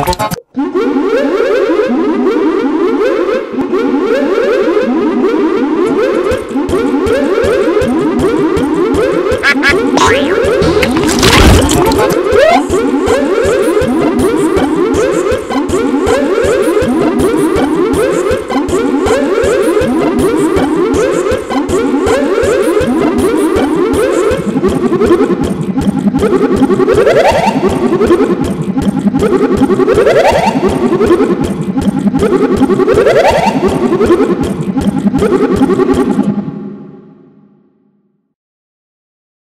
Hmm?